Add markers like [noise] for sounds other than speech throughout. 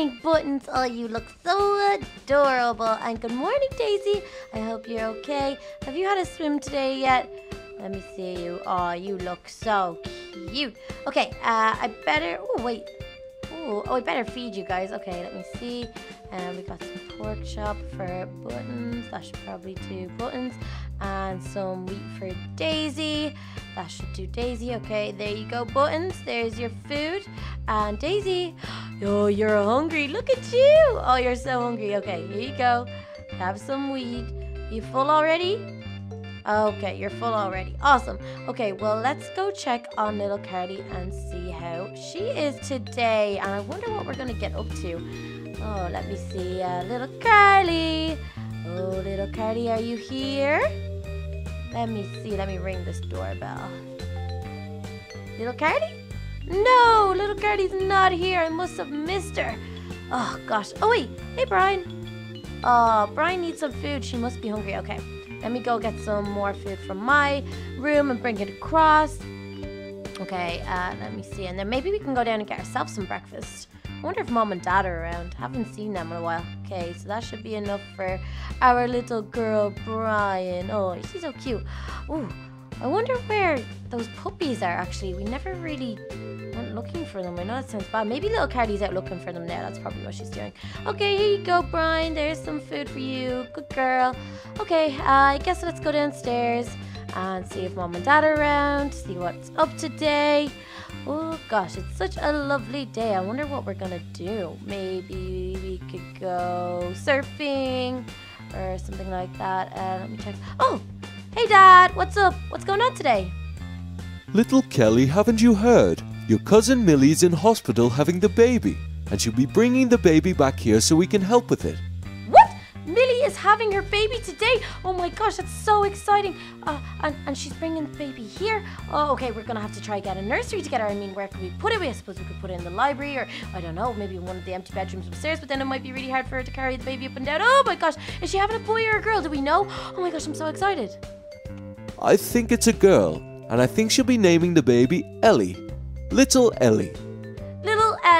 morning, Buttons. Oh, you look so adorable. And good morning, Daisy. I hope you're okay. Have you had a swim today yet? Let me see you. Oh, you look so cute. Okay, uh, I better. Oh, wait. Ooh, oh, I better feed you guys. Okay, let me see. And um, we got some pork chop for buttons. That should probably do buttons. And some wheat for Daisy. That should do Daisy. Okay, there you go, buttons. There's your food. And Daisy, oh, you're hungry. Look at you. Oh, you're so hungry. Okay, here you go. Have some wheat. You full already? Okay, you're full already. Awesome. Okay, well, let's go check on little Carly and see how she is today. And I wonder what we're going to get up to. Oh, let me see. Uh, little Carly. Oh, little Carly, are you here? Let me see. Let me ring this doorbell. Little Carly? No, little Carly's not here. I must have missed her. Oh, gosh. Oh, wait. Hey, Brian. Oh, Brian needs some food. She must be hungry. Okay. Let me go get some more food from my room and bring it across. Okay, uh, let me see. And then maybe we can go down and get ourselves some breakfast. I wonder if mom and dad are around. Haven't seen them in a while. Okay, so that should be enough for our little girl, Brian. Oh, she's so cute. Ooh, I wonder where those puppies are actually. We never really looking for them. I know that sounds bad. Maybe little Carly's out looking for them now. That's probably what she's doing. Okay, here you go, Brian. There's some food for you. Good girl. Okay, uh, I guess let's go downstairs and see if mom and dad are around, see what's up today. Oh gosh, it's such a lovely day. I wonder what we're gonna do. Maybe we could go surfing or something like that. Uh, let me check. Oh, Hey, Dad, what's up? What's going on today? Little Kelly, haven't you heard? Your cousin Millie's in hospital having the baby, and she'll be bringing the baby back here so we can help with it. What? Millie is having her baby today. Oh my gosh, that's so exciting. Uh, and, and she's bringing the baby here. Oh, okay, we're gonna have to try get a nursery together. I mean, where can we put it? I suppose we could put it in the library or I don't know, maybe one of the empty bedrooms upstairs, but then it might be really hard for her to carry the baby up and down. Oh my gosh, is she having a boy or a girl? Do we know? Oh my gosh, I'm so excited. I think it's a girl, and I think she'll be naming the baby Ellie. Little Ellie.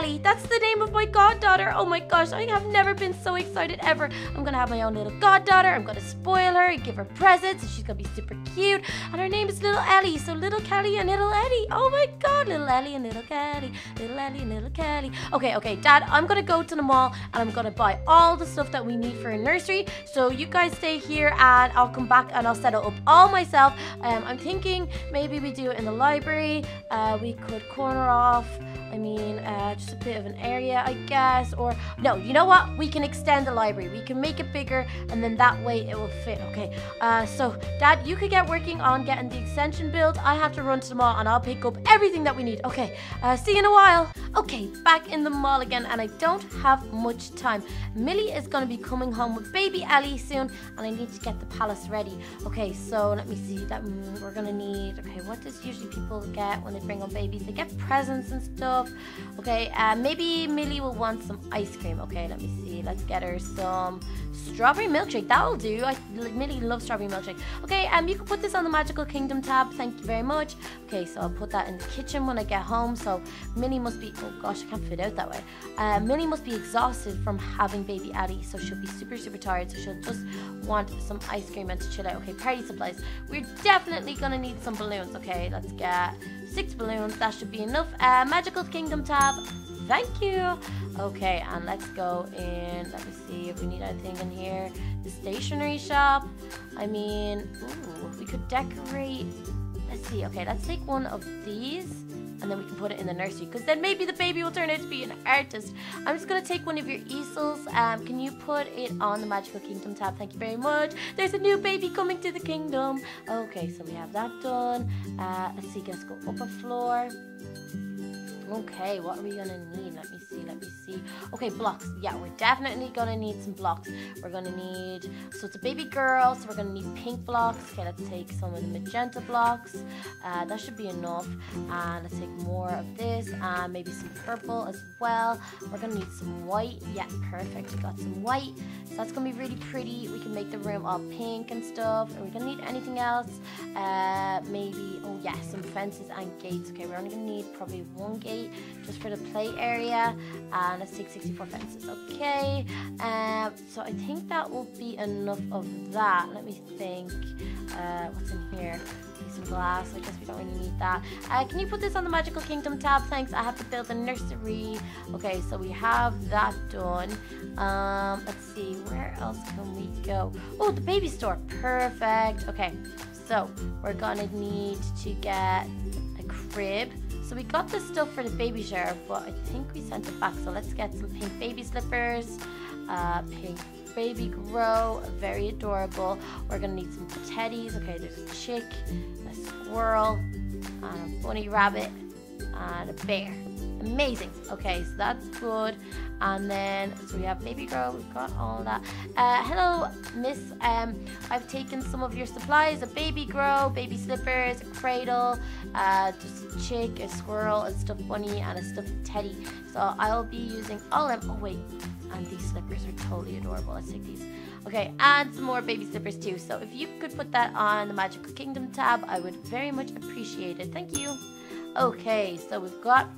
Ellie. That's the name of my goddaughter. Oh my gosh, I have never been so excited ever. I'm gonna have my own little goddaughter. I'm gonna spoil her and give her presents, and she's gonna be super cute. And her name is Little Ellie. So Little Kelly and Little Ellie. Oh my god, Little Ellie and Little Kelly. Little Ellie and Little Kelly. Okay, okay, Dad, I'm gonna go to the mall and I'm gonna buy all the stuff that we need for a nursery. So you guys stay here and I'll come back and I'll set it up all myself. Um, I'm thinking maybe we do it in the library. Uh, we could corner off. I mean, uh, just a bit of an area, I guess. Or, no, you know what? We can extend the library. We can make it bigger, and then that way it will fit, okay? Uh, so, Dad, you could get working on getting the extension built. I have to run to the mall, and I'll pick up everything that we need. Okay, uh, see you in a while. Okay, back in the mall again, and I don't have much time. Millie is going to be coming home with baby Ellie soon, and I need to get the palace ready. Okay, so let me see. That mm, We're going to need, okay, what does usually people get when they bring home babies? They get presents and stuff. Okay, uh, maybe Millie will want some ice cream. Okay, let me see. Let's get her some strawberry milkshake. That'll do. I Millie loves strawberry milkshake. Okay, um, you can put this on the Magical Kingdom tab. Thank you very much. Okay, so I'll put that in the kitchen when I get home. So Millie must be, oh gosh, I can't fit out that way. Uh, Millie must be exhausted from having baby Addie, so she'll be super, super tired. So she'll just want some ice cream and to chill out. Okay, party supplies. We're definitely gonna need some balloons. Okay, let's get six balloons. That should be enough. Uh, Magical Kingdom tab. Thank you. Okay, and let's go in. Let me see if we need anything in here. The stationery shop. I mean, ooh, we could decorate. Let's see. Okay, let's take one of these and then we can put it in the nursery because then maybe the baby will turn out to be an artist. I'm just going to take one of your easels. Um, can you put it on the Magical Kingdom tab? Thank you very much. There's a new baby coming to the kingdom. Okay, so we have that done. Uh, let's see, let's go up a floor. Okay, what are we gonna need? Let me see, let me see. Okay, blocks. Yeah, we're definitely gonna need some blocks. We're gonna need, so it's a baby girl, so we're gonna need pink blocks. Okay, let's take some of the magenta blocks. Uh, that should be enough. And let's take more of this and maybe some purple as well. We're gonna need some white. Yeah, perfect. We got some white. So that's gonna be really pretty. We can make the room all pink and stuff. Are we're gonna need anything else. Uh, maybe, oh yeah, some fences and gates. Okay, we're only gonna need probably one gate just for the play area and and let's take 64 fences. Okay, um, so I think that will be enough of that. Let me think. Uh, what's in here? Some glass. I guess we don't really need that. Uh, can you put this on the Magical Kingdom tab? Thanks. I have to build a nursery. Okay, so we have that done. Um, let's see. Where else can we go? Oh, the baby store. Perfect. Okay, so we're gonna need to get a crib. So we got this stuff for the baby shower, but I think we sent it back. So let's get some pink baby slippers, uh, pink baby grow, very adorable. We're gonna need some teddies. Okay, there's a chick, a squirrel, and a bunny rabbit, and a bear. Amazing. Okay, so that's good. And then, so we have baby grow, we've got all that. Uh, hello, miss. Um, I've taken some of your supplies, a baby grow, baby slippers, a cradle, uh, just chick, a squirrel, a stuffed bunny, and a stuffed teddy. So I'll be using all of them. Oh, wait. And these slippers are totally adorable. Let's take these. Okay, and some more baby slippers too. So if you could put that on the Magical Kingdom tab, I would very much appreciate it. Thank you. Okay, so we've got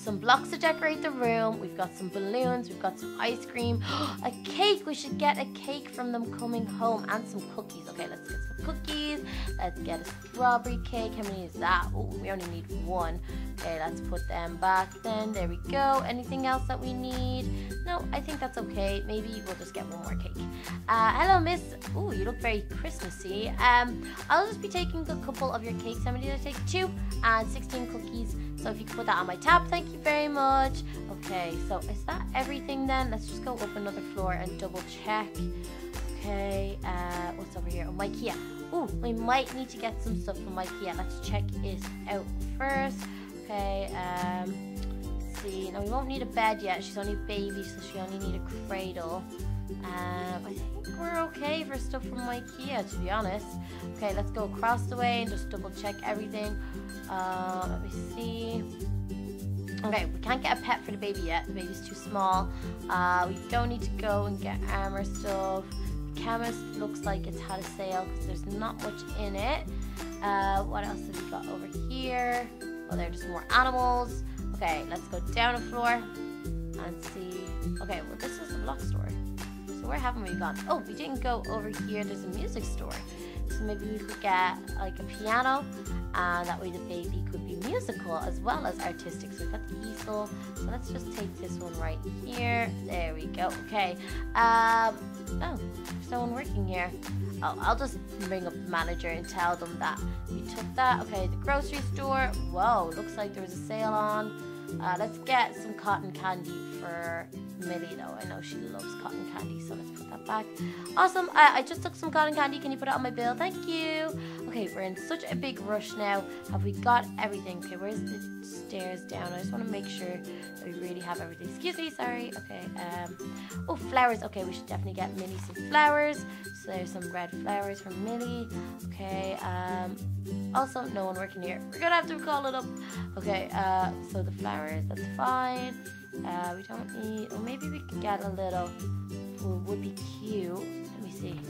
some blocks to decorate the room. We've got some balloons. We've got some ice cream. [gasps] a cake. We should get a cake from them coming home and some cookies. Okay, let's get some cookies. Let's get a strawberry cake. How many is that? Oh, we only need one. Okay, let's put them back then. There we go. Anything else that we need? No, I think that's okay. Maybe we'll just get one more cake. Uh, hello, miss. Oh, you look very Christmassy. Um, I'll just be taking a couple of your cakes. How many did I take? Two and 16 cookies. So if you could put that on my tab, thank you very much. Okay, so is that everything then? Let's just go up another floor and double check. Okay, uh, what's over here? Oh, Ikea. Oh, we might need to get some stuff from Ikea. Let's check it out first. Okay, um, see. No, we won't need a bed yet. She's only a baby, so she only need a cradle. Um, I think we're okay for stuff from Ikea, to be honest. Okay, let's go across the way and just double check everything. Uh, let me see. Okay, we can't get a pet for the baby yet. The baby's too small. Uh, we don't need to go and get armor stuff. The chemist looks like it's had a sale because there's not much in it. Uh, what else have we got over here? Oh, there are just more animals. Okay, let's go down a floor and see. Okay, well, this is the block store. So where haven't we gone? Oh, we didn't go over here. There's a music store. So maybe we could get like a piano and that way the baby could be musical as well as artistic. So we've got the easel. So let's just take this one right here. There we go. Okay. Um, oh, there's no one working here. Oh, I'll just ring up the manager and tell them that we took that. Okay, the grocery store. Whoa, looks like there was a sale on. Uh, let's get some cotton candy for Millie though. I know she loves cotton candy, so let's put that back. Awesome. I, I just took some cotton candy. Can you put it on my bill? Thank you. Okay, we're in such a big rush now. Have we got everything? Okay, where's the stairs down? I just want to make sure that we really have everything. Excuse me, sorry. Okay. Um. Oh, flowers. Okay, we should definitely get Millie some flowers. There's some red flowers from Millie. Okay. Um. Also, no one working here. We're gonna have to call it up. Okay. Uh. So the flowers. That's fine. Uh, we don't need, or maybe we could get a little, would be cute. Let me see.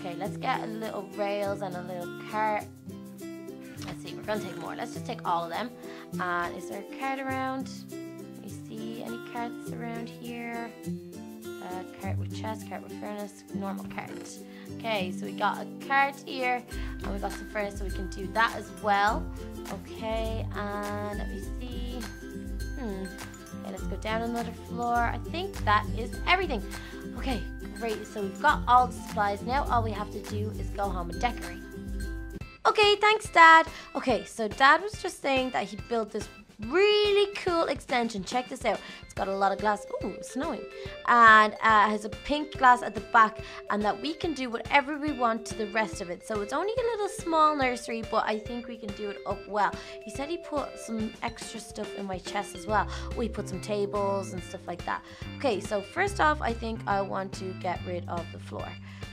Okay, let's get a little rails and a little cart. Let's see, we're gonna take more. Let's just take all of them. Uh, is there a cart around? Let me see, any carts around here? Cart with chest, cart with furnace, normal cart. Okay, so we got a cart here, and we got some furnace, so we can do that as well. Okay, and let me see. Hmm. Okay, let's go down another floor. I think that is everything. Okay, great. So we've got all the supplies. Now all we have to do is go home and decorate. Okay, thanks, Dad. Okay, so Dad was just saying that he built this really cool extension. Check this out. It's got a lot of glass. Ooh, snowing. And uh, has a pink glass at the back and that we can do whatever we want to the rest of it. So it's only a little small nursery, but I think we can do it up well. He said he put some extra stuff in my chest as well. We put some tables and stuff like that. Okay, so first off, I think I want to get rid of the floor.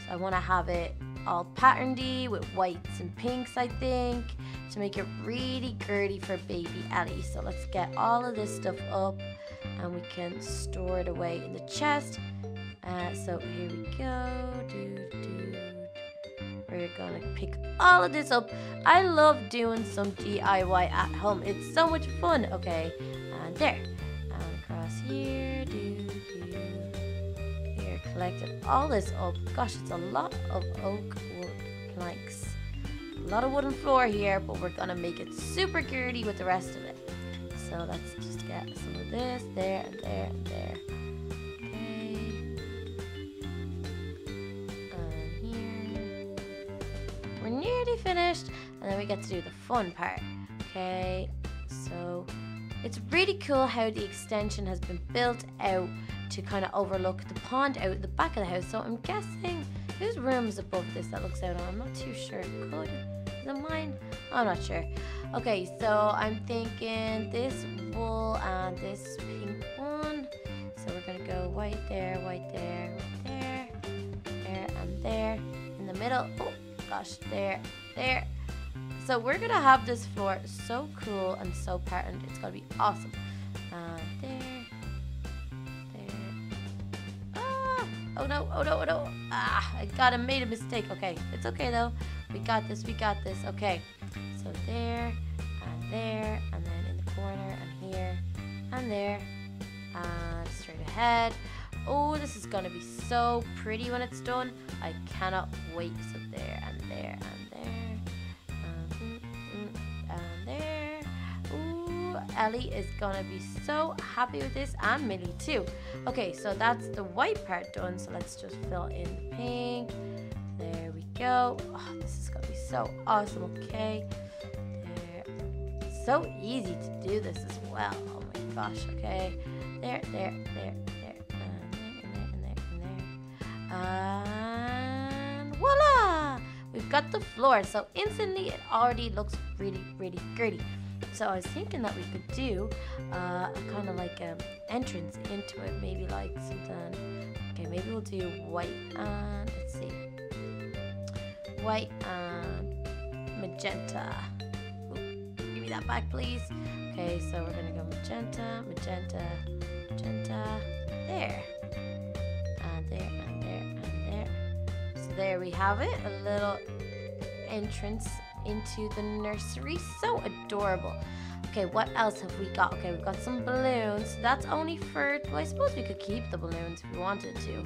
So I want to have it all patternedy with whites and pinks, I think, to make it really girly for baby Ellie. So let's get all of this stuff up and we can store it away in the chest. Uh, so here we go. We're gonna pick all of this up. I love doing some DIY at home. It's so much fun. Okay, and there. And across here. Do, do. Here, collected all this up. Gosh, it's a lot of oak wood planks. A lot of wooden floor here, but we're gonna make it super girdy with the rest of it. So let's just get some of this. There and there and there. Okay, um, here. We're nearly finished and then we get to do the fun part. Okay so it's really cool how the extension has been built out to kind of overlook the pond out the back of the house. So I'm guessing whose room is above this that looks out on. I'm not too sure. Could. Is it mine I'm not sure okay so I'm thinking this wool and this pink one so we're gonna go white there white there white there there and there in the middle oh gosh, there, there. So we're gonna have this floor so cool and so patterned. It's gonna be awesome. Uh, there, there. Ah! Oh no, oh no, oh no. Ah, I got it, made a mistake. Okay, it's okay though. We got this, we got this. Okay, there, and there, and then in the corner, and here, and there, and straight ahead. Oh, this is gonna be so pretty when it's done. I cannot wait. So there and there and there. Uh, mm, mm, um, and there. Ooh, Ellie is gonna be so happy with this and Millie too. Okay, so that's the white part done. So let's just fill in the pink. There we go. Oh, this is gonna be so awesome. Okay. So easy to do this as well. Oh my gosh. Okay. There, there, there. There, and there, and there, and there, and there. And voila! We've got the floor. So instantly it already looks really, really girdy. So I was thinking that we could do uh, a kind of like an entrance into it. Maybe like something. Okay, maybe we'll do white and let's see. White magenta. Me that back, please. Okay, so we're gonna go magenta, magenta, magenta. There. And there there and there. So there we have it a little entrance into the nursery so adorable okay what else have we got okay we've got some balloons that's only for well i suppose we could keep the balloons if we wanted to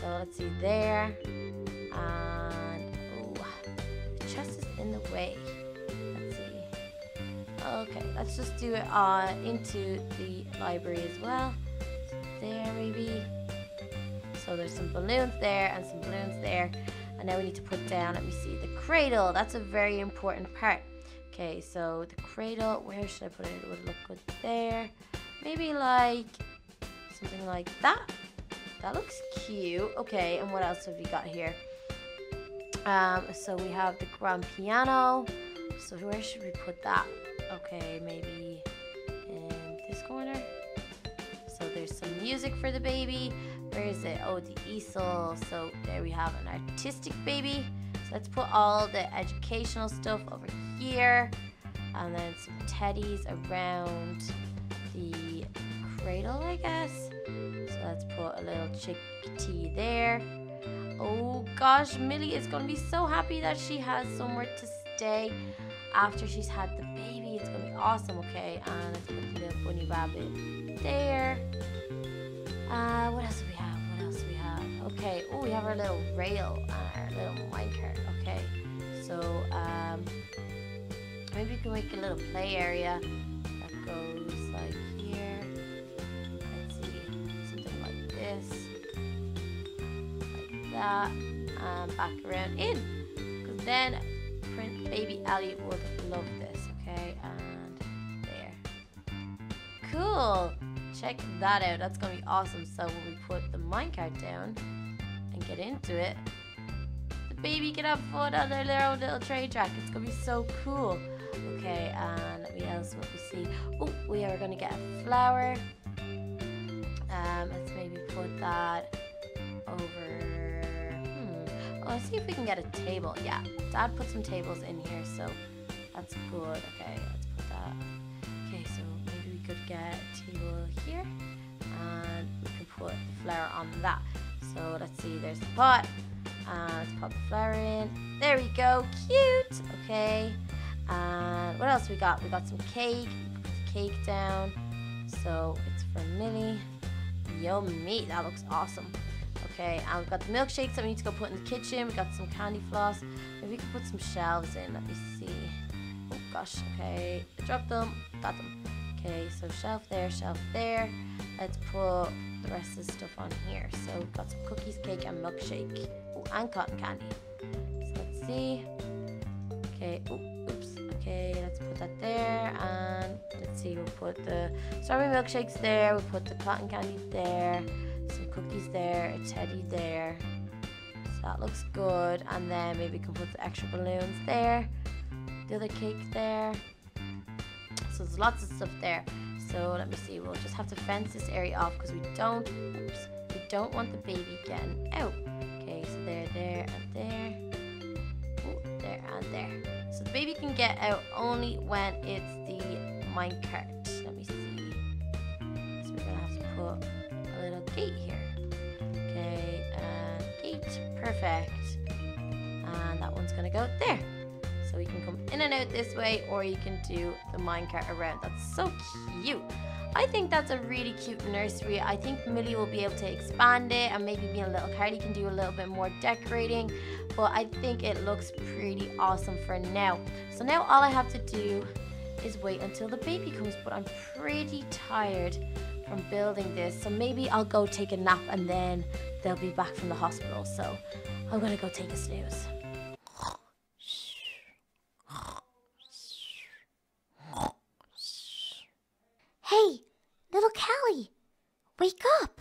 so let's see there and oh the chest is in the way okay let's just do it uh into the library as well there maybe so there's some balloons there and some balloons there. And now we need to put down, let me see, the cradle. That's a very important part. Okay, so the cradle, where should I put it? It would look good there. Maybe like something like that. That looks cute. Okay, and what else have we got here? Um, so we have the grand piano. So where should we put that? Okay, maybe in this corner. So there's some music for the baby where is it? Oh, the easel. So there we have an artistic baby. So let's put all the educational stuff over here. And then some teddies around the cradle, I guess. So let's put a little chickadee there. Oh gosh, Millie is going to be so happy that she has somewhere to stay after she's had the baby. It's to be awesome, okay? And let's put the little bunny rabbit there. Uh, what else do we have? What else do we have? Okay, oh, we have our little rail on our little minecart. Okay, so um, maybe we can make a little play area that goes like here. Let's see, something like this, like that, and back around in. Because then baby Ellie would love this. Okay, and there. Cool. Check that out. That's gonna be awesome. So when we put the minecart down and get into it, the baby can have fun on their, their own little train track. It's gonna be so cool. Okay, and what else what we see? Oh, we are gonna get a flower. Um, let's maybe put that. Let's see if we can get a table. Yeah, Dad put some tables in here, so that's good. Okay, let's put that. Okay, so maybe we could get a table here, and we can put the flower on that. So let's see, there's the pot. Uh, let's pop the flower in. There we go, cute. Okay. And what else we got? We got some cake. Put the cake down. So it's for Millie. Yummy, that looks awesome. Okay, and we've got the milkshakes that we need to go put in the kitchen. We've got some candy floss. Maybe we can put some shelves in. Let me see. Oh gosh, okay. Drop them, got them. Okay, so shelf there, shelf there. Let's put the rest of the stuff on here. So we've got some cookies, cake, and milkshake. Oh, and cotton candy. So let's see. Okay, oh, oops. Okay, let's put that there. And let's see, we'll put the strawberry milkshakes there. We'll put the cotton candy there. Some cookies there, a teddy there. So that looks good. And then maybe we can put the extra balloons there. The other cake there. So there's lots of stuff there. So let me see. We'll just have to fence this area off because we don't. Oops, we don't want the baby getting out. Okay, so there, there, and there. Oh, there and there. So the baby can get out only when it's the minecart. Let me see. So we're gonna have to put gate here. Okay, and gate. Perfect. And that one's gonna go there. So we can come in and out this way, or you can do the minecart around. That's so cute. I think that's a really cute nursery. I think Millie will be able to expand it and maybe me and little Carly can do a little bit more decorating. But I think it looks pretty awesome for now. So now all I have to do is wait until the baby comes. But I'm pretty tired from building this. So maybe I'll go take a nap and then they'll be back from the hospital. So I'm gonna go take a snooze. Hey, little Callie, wake up.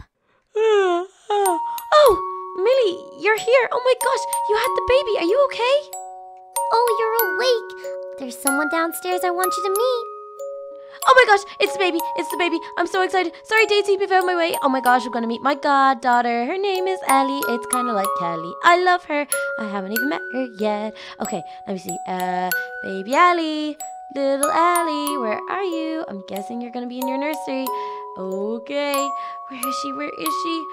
oh, Millie, you're here. Oh my gosh, you had the baby. Are you okay? Oh, you're awake. There's someone downstairs I want you to meet. Oh my gosh, it's the baby. It's the baby. I'm so excited. Sorry, Daisy, be of my way. Oh my gosh, I'm gonna meet my goddaughter. Her name is Ellie. It's kind of like Kelly. I love her. I haven't even met her yet. Okay, let me see. Uh, baby Ellie. Little Ellie, where are you? I'm guessing you're gonna be in your nursery. Okay, where is she? Where is she?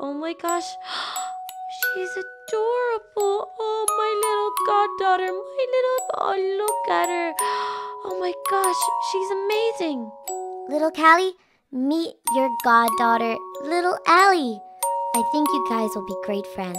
Oh my gosh, [gasps] she's adorable. Oh, my little goddaughter, my little. Oh, look at her. Oh my gosh, she's amazing. Little Callie, meet your goddaughter, little Allie. I think you guys will be great friends.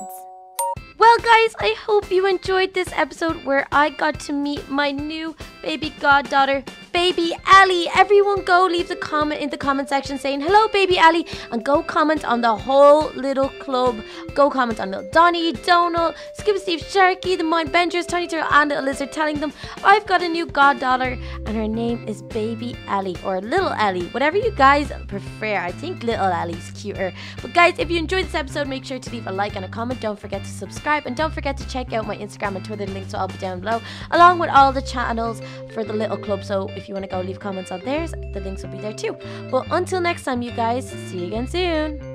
Well, guys, I hope you enjoyed this episode where I got to meet my new baby goddaughter, Baby Ali. Everyone go leave the comment in the comment section saying hello, Baby Ali, and go comment on the whole little club. Go comment on little Donny, Donald, Skip Steve, Sharky, the Mind Benders, Tiny Turtle, and Lizard, telling them I've got a new goddaughter and her name is Baby Ali or Little Ali, whatever you guys prefer. I think Little Ali's cuter. But guys, if you enjoyed this episode, make sure to leave a like and a comment. Don't forget to subscribe and don't forget to check out my Instagram and Twitter links will all be down below, along with all the channels for the little club. So if you want to go leave comments on theirs, the links will be there too. But until next time, you guys, see you again soon.